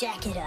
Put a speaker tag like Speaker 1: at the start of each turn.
Speaker 1: jacket